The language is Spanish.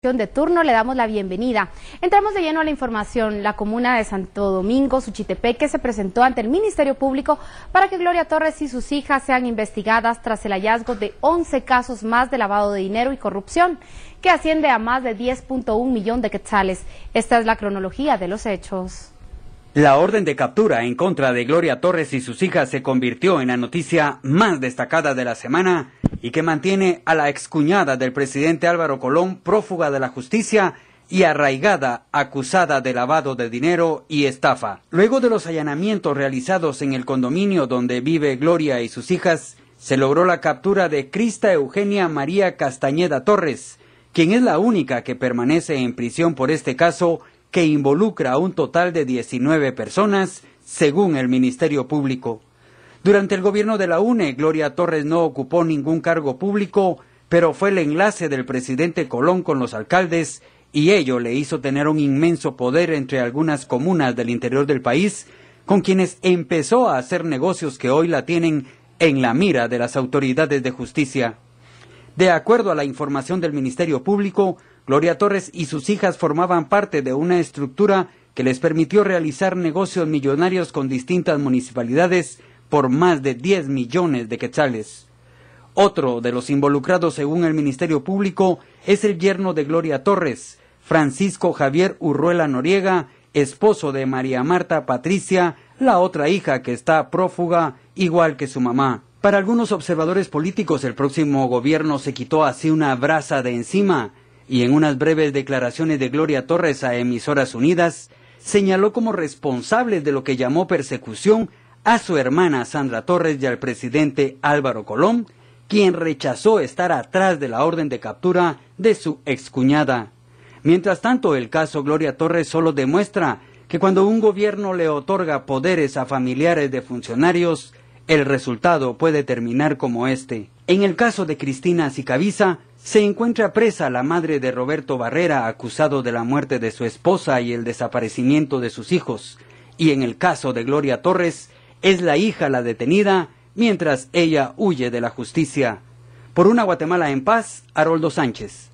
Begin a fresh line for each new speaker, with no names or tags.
de turno le damos la bienvenida. Entramos de lleno a la información. La comuna de Santo Domingo, Suchitepeque, se presentó ante el Ministerio Público para que Gloria Torres y sus hijas sean investigadas tras el hallazgo de 11 casos más de lavado de dinero y corrupción, que asciende a más de 10.1 millón de quetzales. Esta es la cronología de los hechos.
La orden de captura en contra de Gloria Torres y sus hijas se convirtió en la noticia más destacada de la semana y que mantiene a la excuñada del presidente Álvaro Colón prófuga de la justicia y arraigada acusada de lavado de dinero y estafa. Luego de los allanamientos realizados en el condominio donde vive Gloria y sus hijas, se logró la captura de Crista Eugenia María Castañeda Torres, quien es la única que permanece en prisión por este caso que involucra a un total de 19 personas, según el Ministerio Público. Durante el gobierno de la UNE, Gloria Torres no ocupó ningún cargo público, pero fue el enlace del presidente Colón con los alcaldes y ello le hizo tener un inmenso poder entre algunas comunas del interior del país, con quienes empezó a hacer negocios que hoy la tienen en la mira de las autoridades de justicia. De acuerdo a la información del Ministerio Público, Gloria Torres y sus hijas formaban parte de una estructura que les permitió realizar negocios millonarios con distintas municipalidades por más de 10 millones de quetzales. Otro de los involucrados, según el Ministerio Público, es el yerno de Gloria Torres, Francisco Javier Urruela Noriega, esposo de María Marta Patricia, la otra hija que está prófuga, igual que su mamá. Para algunos observadores políticos, el próximo gobierno se quitó así una brasa de encima y en unas breves declaraciones de Gloria Torres a Emisoras Unidas, señaló como responsable de lo que llamó persecución a su hermana Sandra Torres y al presidente Álvaro Colón, quien rechazó estar atrás de la orden de captura de su excuñada. Mientras tanto, el caso Gloria Torres solo demuestra que cuando un gobierno le otorga poderes a familiares de funcionarios, el resultado puede terminar como este. En el caso de Cristina Sicaviza, se encuentra presa la madre de Roberto Barrera, acusado de la muerte de su esposa y el desaparecimiento de sus hijos. Y en el caso de Gloria Torres, es la hija la detenida mientras ella huye de la justicia. Por una Guatemala en paz, Haroldo Sánchez.